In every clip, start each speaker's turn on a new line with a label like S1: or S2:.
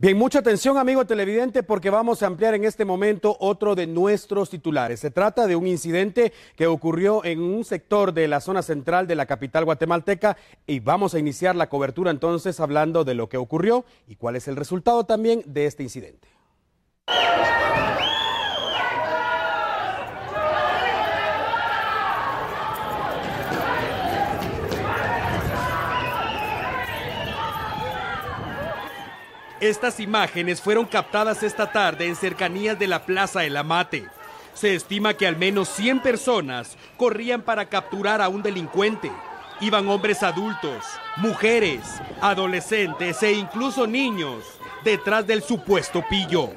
S1: Bien, mucha atención amigo televidente porque vamos a ampliar en este momento otro de nuestros titulares. Se trata de un incidente que ocurrió en un sector de la zona central de la capital guatemalteca y vamos a iniciar la cobertura entonces hablando de lo que ocurrió y cuál es el resultado también de este incidente. Estas imágenes fueron captadas esta tarde en cercanías de la Plaza El Amate. Se estima que al menos 100 personas corrían para capturar a un delincuente. Iban hombres adultos, mujeres, adolescentes e incluso niños detrás del supuesto pillo.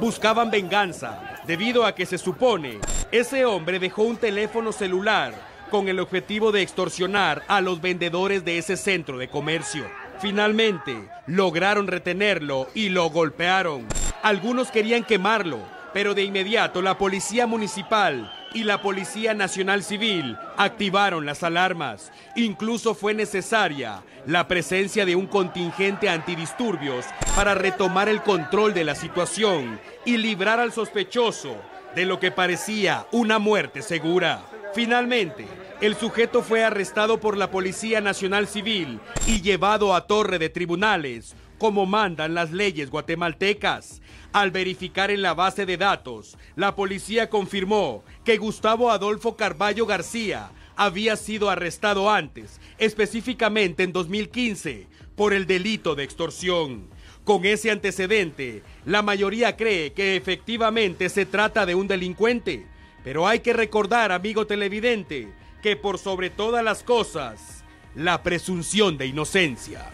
S1: Buscaban venganza debido a que se supone ese hombre dejó un teléfono celular con el objetivo de extorsionar a los vendedores de ese centro de comercio. Finalmente, lograron retenerlo y lo golpearon. Algunos querían quemarlo, pero de inmediato la Policía Municipal y la Policía Nacional Civil activaron las alarmas. Incluso fue necesaria la presencia de un contingente antidisturbios para retomar el control de la situación y librar al sospechoso de lo que parecía una muerte segura. Finalmente, el sujeto fue arrestado por la Policía Nacional Civil y llevado a torre de tribunales, como mandan las leyes guatemaltecas. Al verificar en la base de datos, la policía confirmó que Gustavo Adolfo Carballo García había sido arrestado antes, específicamente en 2015, por el delito de extorsión. Con ese antecedente, la mayoría cree que efectivamente se trata de un delincuente pero hay que recordar, amigo televidente, que por sobre todas las cosas, la presunción de inocencia.